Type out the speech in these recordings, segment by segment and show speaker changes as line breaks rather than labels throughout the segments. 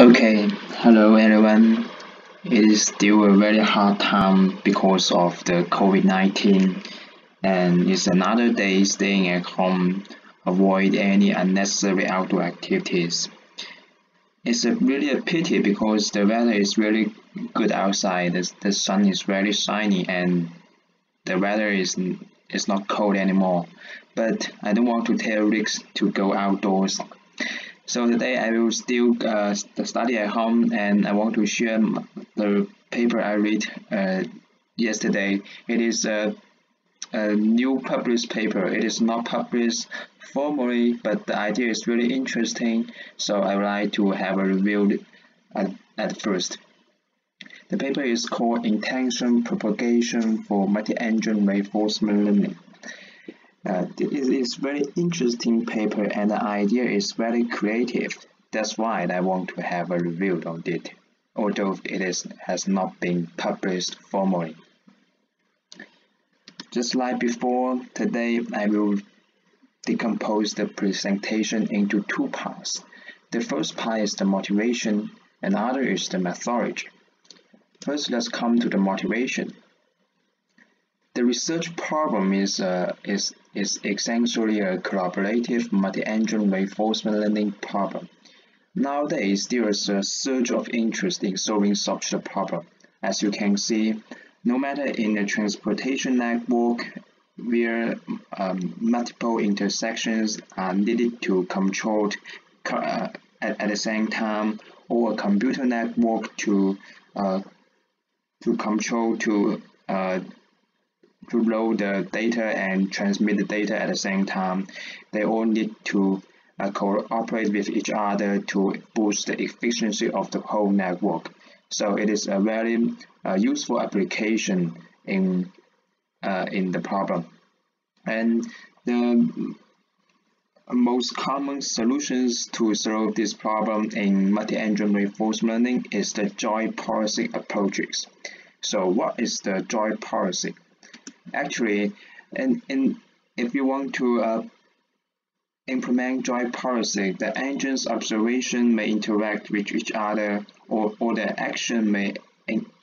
Okay, hello everyone. It is still a very hard time because of the COVID-19 and it's another day staying at home, avoid any unnecessary outdoor activities. It's a really a pity because the weather is really good outside, the, the sun is very shiny and the weather is, is not cold anymore. But I don't want to tell Rick to go outdoors so today I will still uh, study at home and I want to share the paper I read uh, yesterday. It is a, a new published paper. It is not published formally, but the idea is really interesting, so I would like to have a review at, at first. The paper is called Intention Propagation for Multi-Agent Reinforcement Learning. Uh, it is very interesting paper and the idea is very creative. That's why I want to have a review on it, although it is, has not been published formally. Just like before, today I will decompose the presentation into two parts. The first part is the motivation and the other is the methodology. First, let's come to the motivation. The research problem is, uh, is, is essentially a collaborative multi-agent reinforcement learning problem. Nowadays, there is a surge of interest in solving such a problem. As you can see, no matter in a transportation network where um, multiple intersections are needed to control uh, at, at the same time, or a computer network to uh, to control to uh, to load the data and transmit the data at the same time. They all need to uh, cooperate with each other to boost the efficiency of the whole network. So it is a very uh, useful application in uh, in the problem. And the most common solutions to solve this problem in multi-agent reinforcement learning is the joint policy approaches. So what is the joint policy? Actually and in if you want to uh, implement joint policy the agent's observation may interact with each other or, or the action may,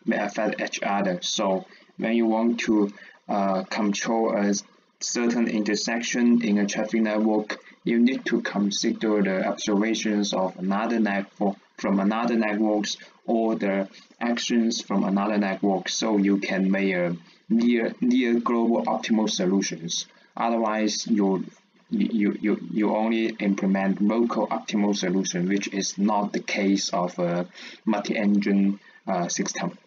may affect each other. So when you want to uh, control a certain intersection in a traffic network you need to consider the observations of another network from another networks or the actions from another network so you can a near near global optimal solutions. Otherwise you you, you, you only implement local optimal solution which is not the case of a multi-agent uh, system.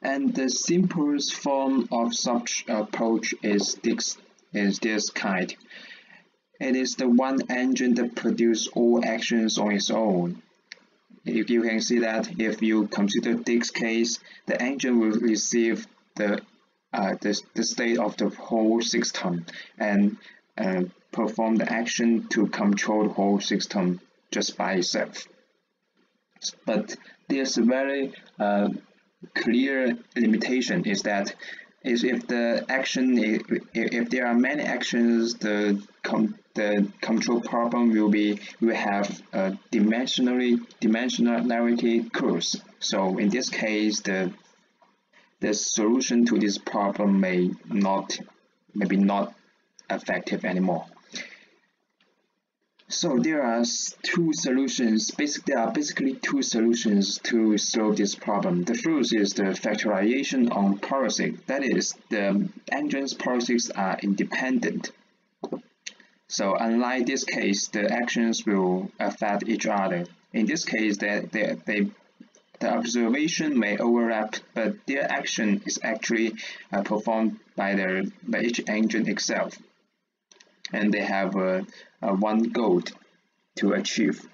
And the simplest form of such approach is this is this kind. It is the one engine that produces all actions on its own if you can see that if you consider this case, the engine will receive the, uh, the, the state of the whole system and uh, perform the action to control the whole system just by itself. But there's a very uh, clear limitation is that is if the action if, if there are many actions the the control problem will be will have a dimensionally dimensionality curse so in this case the the solution to this problem may not maybe not effective anymore so there are two solutions. Basically, there are basically two solutions to solve this problem. The first is the factorization on policy. That is, the agent's policies are independent. So unlike this case, the actions will affect each other. In this case, they, they, they, the observation may overlap, but their action is actually uh, performed by, the, by each agent itself and they have uh, one goal to achieve.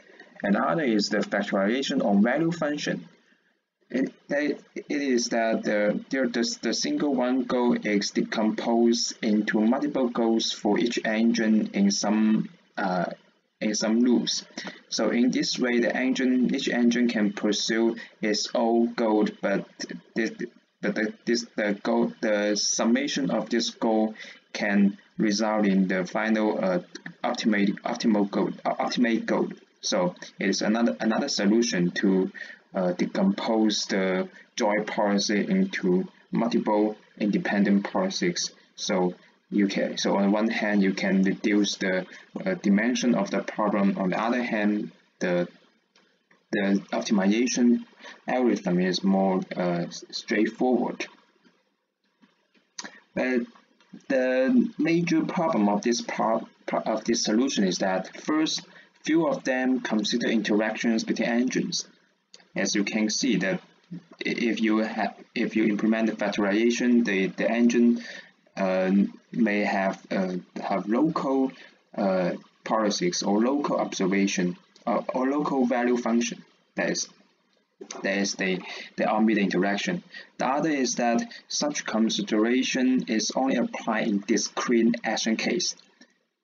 Another is the factorization on value function. It, it is that the, the, the single one goal is decomposed into multiple goals for each engine in some uh, in some loops. So in this way, the engine each engine can pursue its own goal, but this, but the, this the goal the summation of this goal can result in the final uh, optimate optimal goal uh, optimate goal So it is another another solution to decompose the joint policy into multiple independent policies. So you can so on one hand you can reduce the uh, dimension of the problem. On the other hand, the the optimization algorithm is more uh, straightforward. But the major problem of this part of this solution is that first, few of them consider interactions between engines. As you can see that if you have if you implement the factorization, the, the engine uh, may have uh, have local uh, policies or local observation or, or local value function. That is that is the, the ambient interaction. The other is that such consideration is only applied in discrete action case.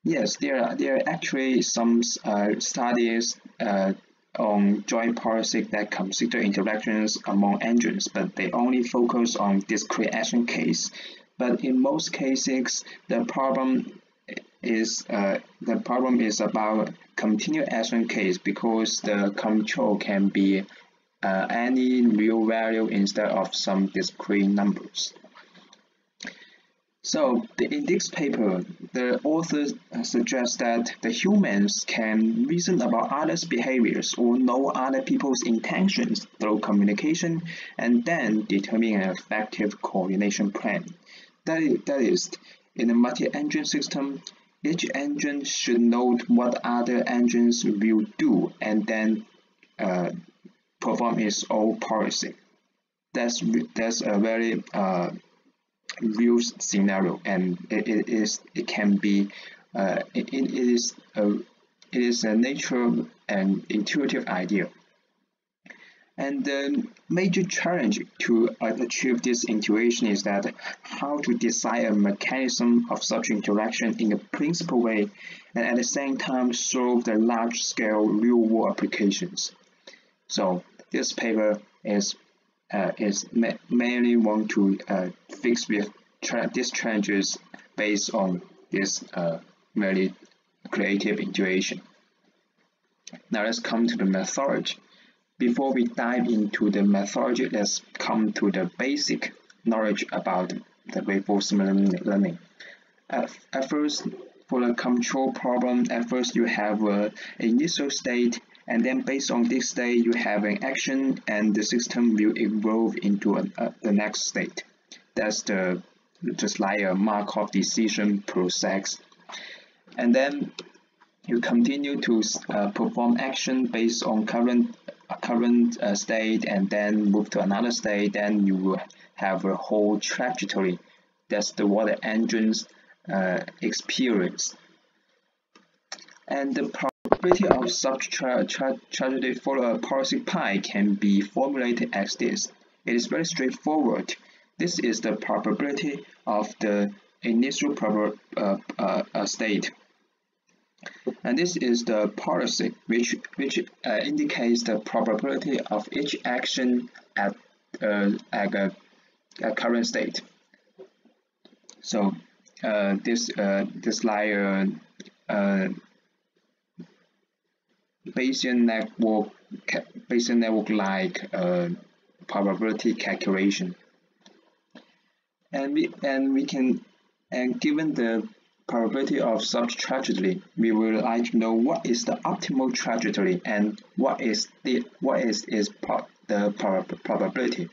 Yes, there are, there are actually some uh, studies uh, on joint policy that consider interactions among engines, but they only focus on discrete action case. But in most cases, the problem is uh, the problem is about continuous action case because the control can be uh, any real value instead of some discrete numbers. So in this paper, the authors suggest that the humans can reason about others' behaviors or know other people's intentions through communication and then determine an effective coordination plan. That is, that is in a multi-agent system, each engine should know what other engines will do and then uh, perform its own policy. That's that's a very uh, real scenario, and it, it is it can be uh, it, it is a it is a natural and intuitive idea. And the major challenge to achieve this intuition is that how to design a mechanism of such interaction in a principal way and at the same time solve the large-scale real-world applications. So this paper is uh, is ma mainly want to uh, fix with these challenges based on this uh, merely creative intuition. Now let's come to the methodology. Before we dive into the methodology, let's come to the basic knowledge about the reinforcement learning. At, at first, for the control problem, at first you have an initial state, and then based on this state, you have an action, and the system will evolve into a, a, the next state. That's the just like a Markov decision process. And then you continue to uh, perform action based on current current uh, state and then move to another state, then you will have a whole trajectory. That's the what the engines uh, experience. And the probability of such tra tra trajectory for a policy pi can be formulated as this. It is very straightforward. This is the probability of the initial prob uh, uh, state and this is the policy which, which uh, indicates the probability of each action at, uh, at a, a, current state. So uh, this uh, this uh, uh, Bayesian network Bayesian network like uh, probability calculation, and we and we can and given the probability of such trajectory, we would like to know what is the optimal trajectory and what is the what is is pro the prob probability.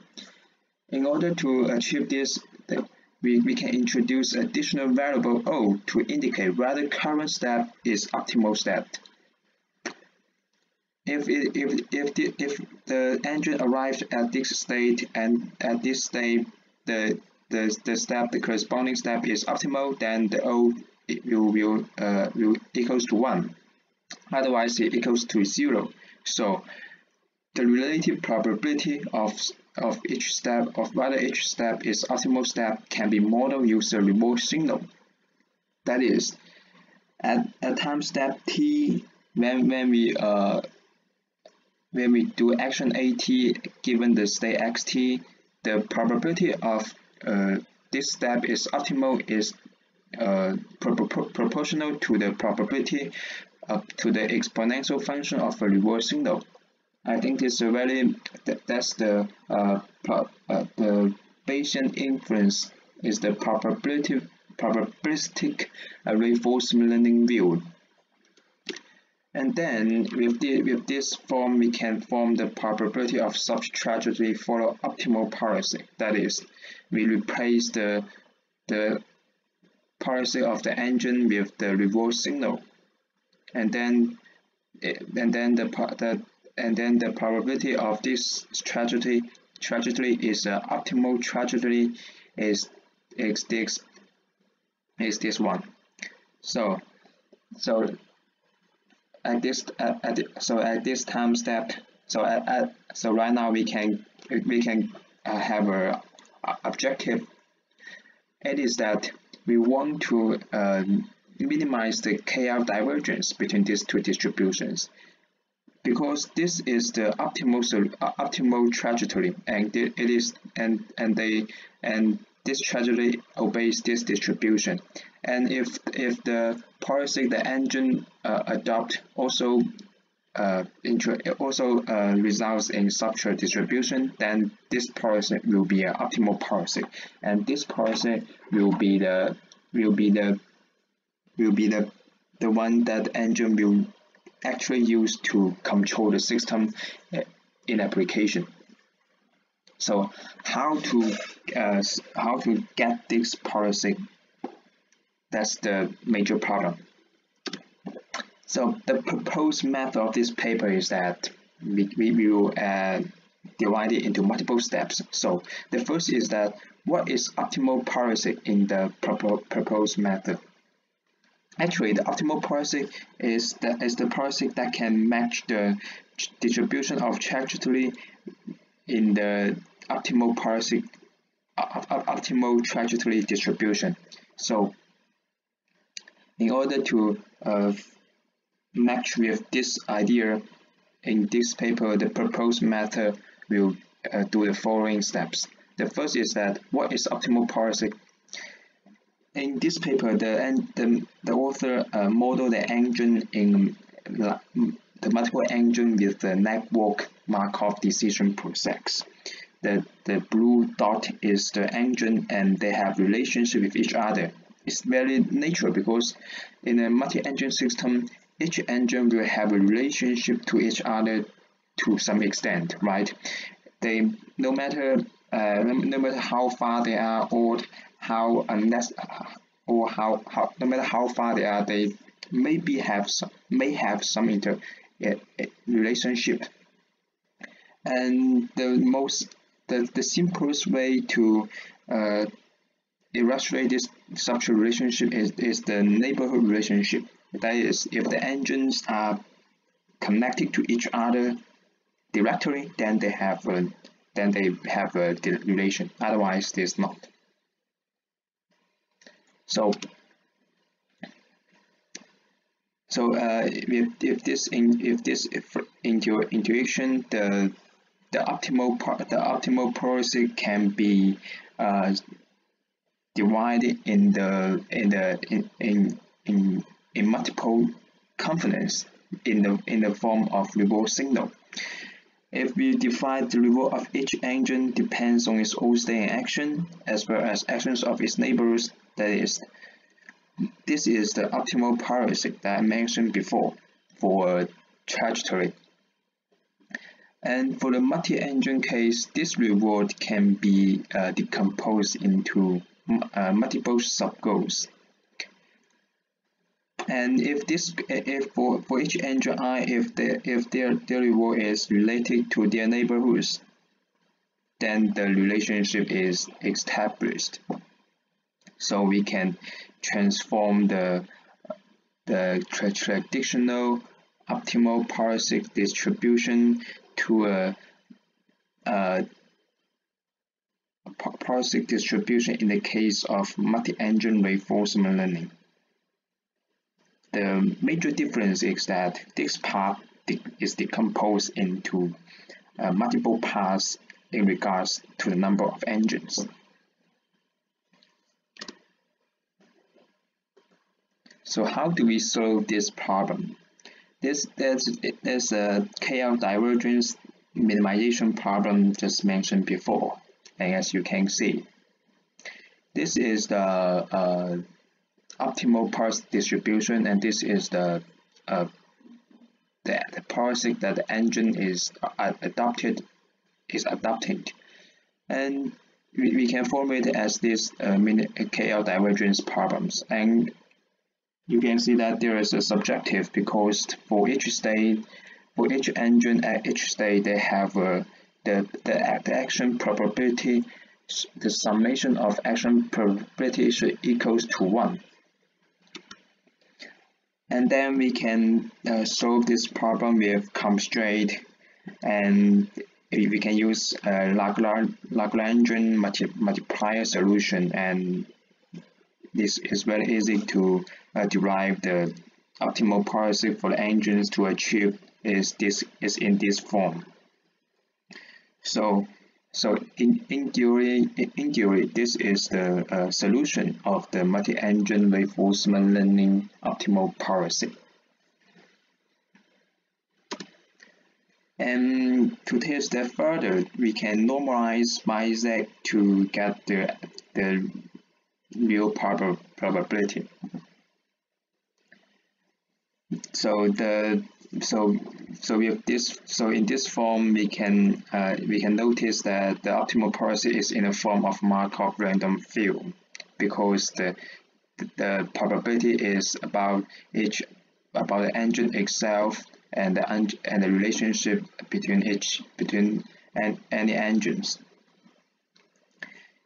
In order to achieve this, the, we, we can introduce additional variable O to indicate whether current step is optimal step. If, it, if, if, the, if the engine arrives at this state and at this state the the, the step, the corresponding step is optimal, then the O will, will, uh, will equals to 1. Otherwise, it equals to 0. So, the relative probability of, of each step, of whether each step is optimal step can be modeled using a reward signal. That is, at, at time step t, when, when we uh, when we do action at given the state xt, the probability of uh, this step is optimal is uh, pro pro proportional to the probability up to the exponential function of a reward signal. I think this is a very that, that's the uh, pro, uh, the Bayesian inference is the probability probabilistic uh, reinforcement learning view. And then with, the, with this form, we can form the probability of such trajectory for optimal policy. That is, we replace the the policy of the engine with the reward signal, and then and then the the and then the probability of this trajectory trajectory is uh, optimal trajectory is is this is this one. So so at this at, at so at this time step so at, at so right now we can we can uh, have a, a objective. It is that we want to uh, minimize the KL divergence between these two distributions. Because this is the optimal uh, optimal trajectory and it is and and they and this trajectory obeys this distribution and if if the policy the engine uh, adopt also uh, also uh, results in structure distribution, then this policy will be an optimal policy, and this policy will be the will be the will be the the one that engine will actually use to control the system uh, in application. So how to uh, how to get this policy? That's the major problem. So the proposed method of this paper is that we, we will uh, divide it into multiple steps. So the first is that what is optimal policy in the propo proposed method? Actually, the optimal policy is the, is the policy that can match the distribution of trajectory in the optimal policy optimal trajectory distribution. So in order to uh, match with this idea, in this paper, the proposed method will uh, do the following steps. The first is that what is optimal policy? In this paper, the, the, the author uh, modeled the engine in the multiple engine with the network Markov decision process. The, the blue dot is the engine and they have relationship with each other. It's very natural because in a multi-agent system, each engine will have a relationship to each other to some extent, right? They no matter uh, no matter how far they are or how unless or how, how no matter how far they are, they maybe have some may have some inter relationship. And the most the, the simplest way to uh, illustrate this such relationship is, is the neighborhood relationship. That is, if the engines are connected to each other directly, then they have a then they have a relation. Otherwise, there's not. So, so uh, if, if this in if this if into intuition the the optimal part the optimal policy can be uh, divided in the in the in in, in in multiple confidence in the, in the form of reward signal. If we define the reward of each engine depends on its own state and action, as well as actions of its neighbors, that is, this is the optimal policy that I mentioned before for trajectory. And for the multi-agent case, this reward can be uh, decomposed into uh, multiple sub-goals and if this if for, for each engine i if the if their their reward is related to their neighborhoods then the relationship is established so we can transform the the traditional optimal policy distribution to a, a policy distribution in the case of multi-agent reinforcement learning the major difference is that this part is decomposed into uh, multiple parts in regards to the number of engines. So how do we solve this problem? this there's there's a KL divergence minimization problem just mentioned before, and as you can see, this is the uh, optimal parse distribution, and this is the uh, the, the that the engine is uh, adopted is adopting, and we, we can formulate it as this uh, KL divergence problems, and you can see that there is a subjective because for each state, for each engine at each state, they have uh, the, the, the action probability, the summation of action probability should equals to 1. And then we can uh, solve this problem with constraint and we can use a Lagrangian multi multiplier solution and this is very easy to uh, derive the optimal policy for the engines to achieve is this is in this form. So so in, in theory in theory this is the uh, solution of the multi-agent reinforcement learning optimal policy. And to take a step further, we can normalize MyZ to get the, the real prob probability. So the so so with this so in this form we can uh, we can notice that the optimal policy is in the form of Markov random field because the the probability is about each about the engine itself and the and the relationship between each between and any engines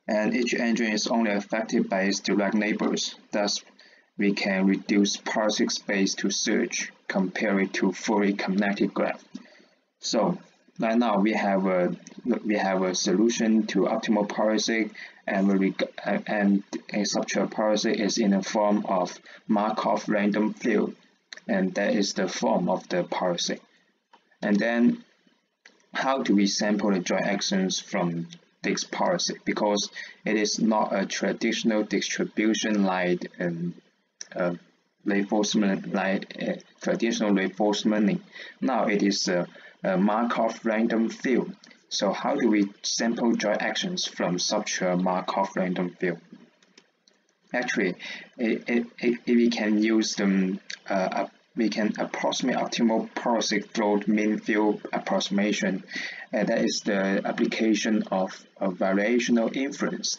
and each engine is only affected by its direct neighbors. Thus, we can reduce policy space to search compared to fully connected graph. So right now we have a we have a solution to optimal policy and we and a subtree policy is in the form of Markov random field and that is the form of the policy. And then how do we sample the joint actions from this policy because it is not a traditional distribution like um, uh, reinforcement like uh, traditional reinforcement. learning. Now it is a, a Markov random field. So how do we sample joint actions from such a Markov random field? Actually, it, it, it, we can use them uh, we can approximate optimal policy float mean field approximation and that is the application of a variational inference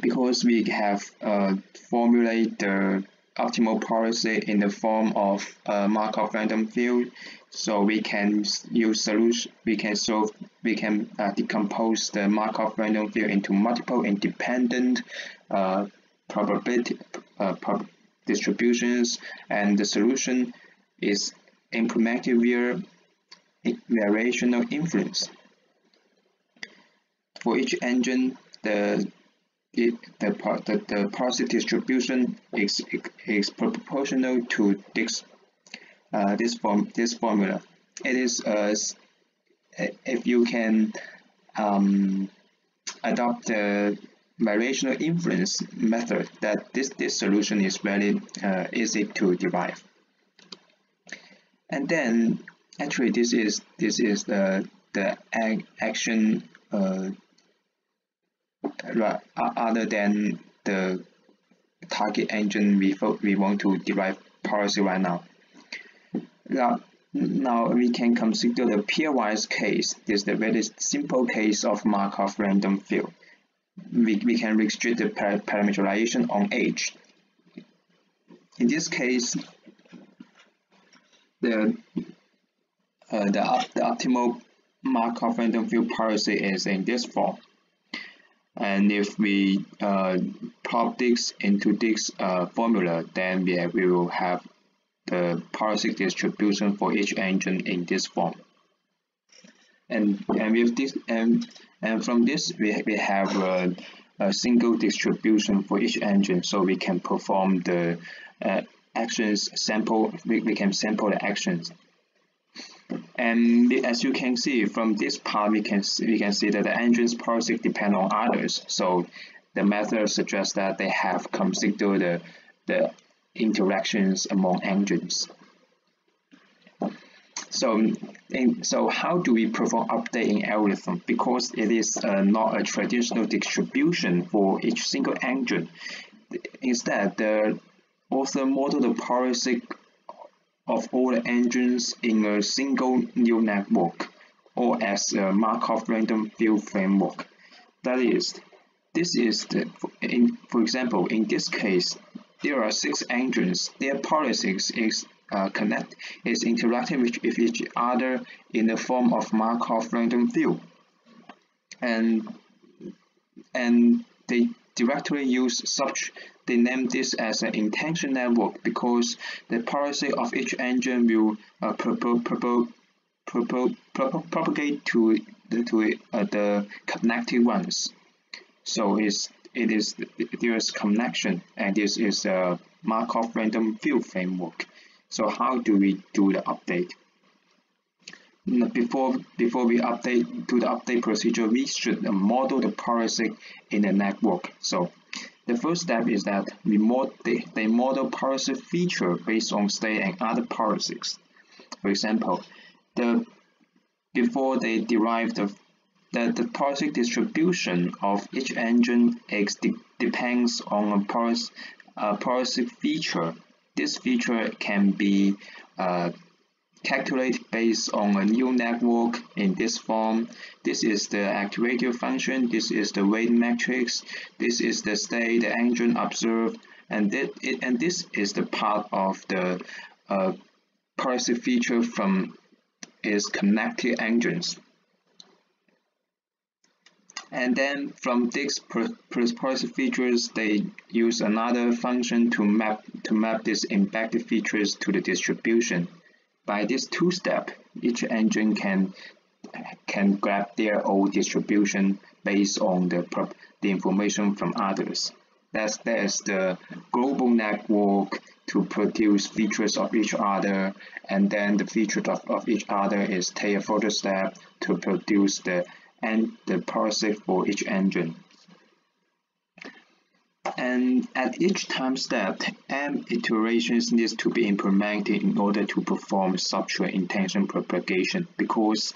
because we have uh, formulated the optimal policy in the form of a Markov random field so we can use solution we can solve we can uh, decompose the Markov random field into multiple independent uh, probability uh, prob distributions and the solution is implemented via variational inference. For each engine, the it, the, the, the policy distribution is, is proportional to this, uh, this, form, this formula. It is uh, if you can um, adopt the variational inference method that this, this solution is very uh, easy to derive. And then actually this is this is the the action uh, other than the target engine we we want to derive policy right now. Now, now we can consider the pairwise case. This is the very simple case of Markov random field we, we can restrict the parameterization on age. In this case, the uh, the, the optimal Markov random field policy is in this form. And if we uh, plot this into this uh, formula, then we, we will have the policy distribution for each engine in this form. And, and with this and and from this, we, we have a, a single distribution for each engine, so we can perform the uh, actions sample, we, we can sample the actions. And as you can see from this part, we can we can see that the engines policy depend on others. So the method suggests that they have considered the the interactions among engines. So, in, so how do we perform updating algorithm? Because it is uh, not a traditional distribution for each single engine. Instead, the author modeled the policy of all the engines in a single neural network, or as a Markov random field framework. That is, this is the, in, for example, in this case, there are six engines. Their policies is uh, connect is interacting with, with each other in the form of Markov random field, and and they directly use such they name this as an intention network because the policy of each engine will uh, propagate to the, to uh, the connected ones. So it's, it is there is connection, and this is a Markov random field framework. So how do we do the update? Before, before we update to the update procedure, we should model the policy in the network. So the first step is that we mod they, they model policy feature based on state and other policies. For example, the before they derive the the, the policy distribution of each engine X de depends on a policy, a policy feature. This feature can be uh, calculated based on a new network in this form. This is the activator function, this is the weight matrix, this is the state the engine observed, and, that it, and this is the part of the uh, policy feature from its connected engines. And then from these policy features, they use another function to map to map these embedded features to the distribution. By this two-step, each engine can can grab their own distribution based on the, the information from others. That's, that's the global network to produce features of each other, and then the features of, of each other is take a further step to produce the and the policy for each engine and at each time step, m iterations needs to be implemented in order to perform substrate intention propagation because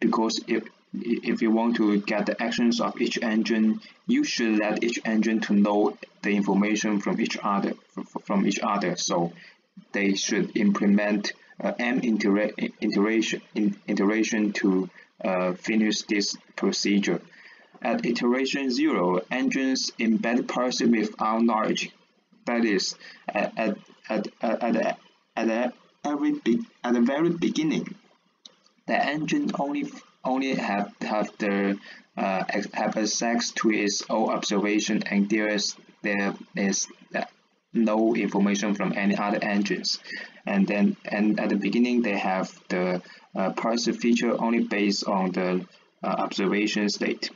because if if you want to get the actions of each engine, you should let each engine to know the information from each other from each other. So they should implement uh, m itera iteration in, iteration to uh, finish this procedure. At iteration 0, engines embed policy without knowledge. That is, at, at, at, at, at, every be, at the very beginning, the engine only only have have the uh, have access to its own observation and there is there is no information from any other engines and then and at the beginning they have the uh, policy feature only based on the uh, observation state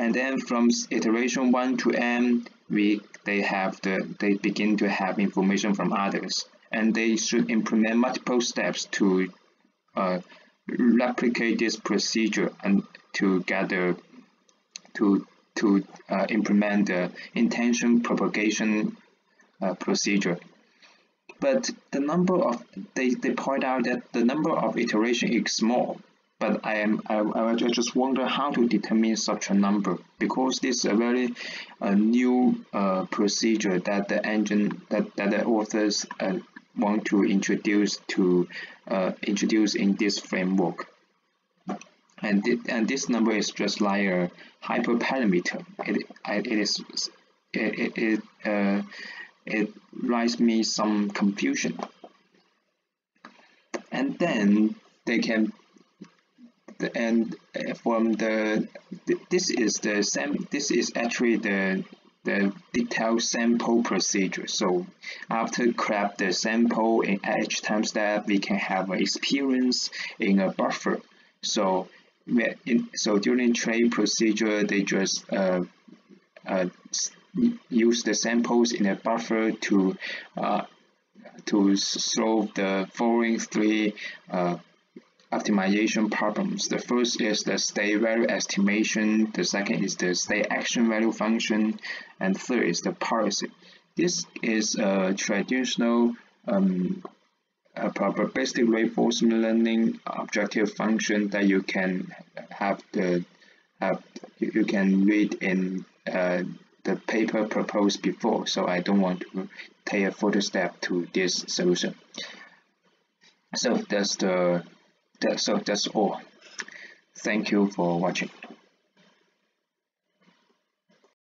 and then from iteration 1 to n we they have the they begin to have information from others. And they should implement multiple steps to uh, replicate this procedure and to gather to to uh, implement the intention propagation uh, procedure. But the number of they, they point out that the number of iteration is small but I am I, I just wonder how to determine such a number because this is a very uh, new uh, procedure that the engine that, that the authors uh, want to introduce to uh, introduce in this framework. And th and this number is just like a hyperparameter. It it is it it, it uh, it raised me some confusion. And then they can and uh, from the this is the same this is actually the the detailed sample procedure. So after grab the sample in each time step, we can have an experience in a buffer. So in, so during trade procedure, they just uh, uh, use the samples in a buffer to uh, to solve the following three uh, optimization problems. The first is the state value estimation, the second is the state action value function, and third is the policy. This is a traditional um, a probabilistic reinforcement learning objective function that you can have the have you can read in uh, the paper proposed before so I don't want to take a further step to this solution so that's the so that's all. Thank you for watching